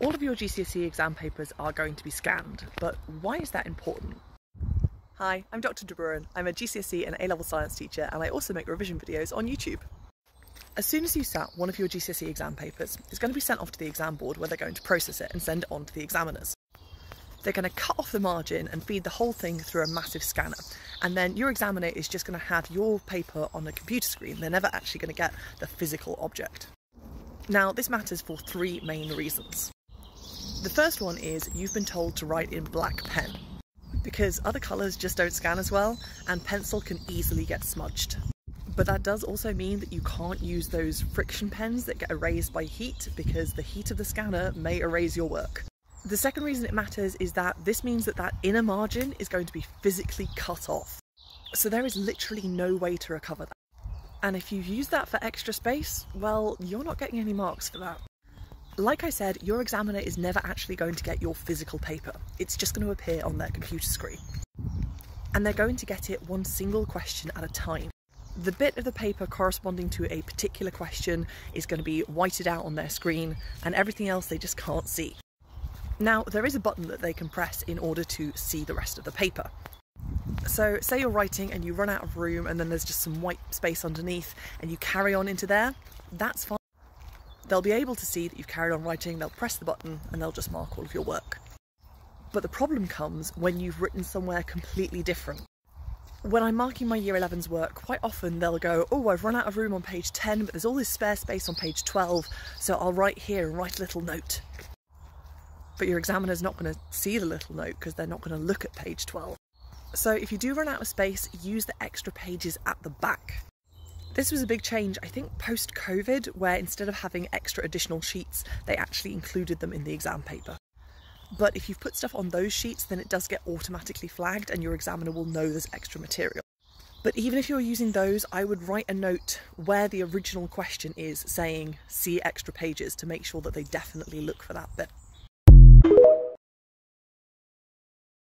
All of your GCSE exam papers are going to be scanned, but why is that important? Hi, I'm Dr. De Bruin. I'm a GCSE and A-level science teacher and I also make revision videos on YouTube. As soon as you sat one of your GCSE exam papers, it's going to be sent off to the exam board where they're going to process it and send it on to the examiners. They're going to cut off the margin and feed the whole thing through a massive scanner. And then your examiner is just going to have your paper on a computer screen. They're never actually going to get the physical object. Now, this matters for three main reasons. The first one is you've been told to write in black pen because other colours just don't scan as well and pencil can easily get smudged. But that does also mean that you can't use those friction pens that get erased by heat because the heat of the scanner may erase your work. The second reason it matters is that this means that that inner margin is going to be physically cut off. So there is literally no way to recover that. And if you use that for extra space, well, you're not getting any marks for that. Like I said, your examiner is never actually going to get your physical paper. It's just going to appear on their computer screen. And they're going to get it one single question at a time. The bit of the paper corresponding to a particular question is going to be whited out on their screen and everything else they just can't see. Now, there is a button that they can press in order to see the rest of the paper. So, say you're writing and you run out of room and then there's just some white space underneath and you carry on into there, that's fine. They'll be able to see that you've carried on writing, they'll press the button and they'll just mark all of your work. But the problem comes when you've written somewhere completely different. When I'm marking my year 11's work, quite often they'll go, oh, I've run out of room on page 10, but there's all this spare space on page 12, so I'll write here and write a little note. But your examiner's not going to see the little note because they're not going to look at page 12. So if you do run out of space, use the extra pages at the back. This was a big change, I think, post COVID, where instead of having extra additional sheets, they actually included them in the exam paper. But if you've put stuff on those sheets, then it does get automatically flagged and your examiner will know there's extra material. But even if you're using those, I would write a note where the original question is saying see extra pages to make sure that they definitely look for that bit.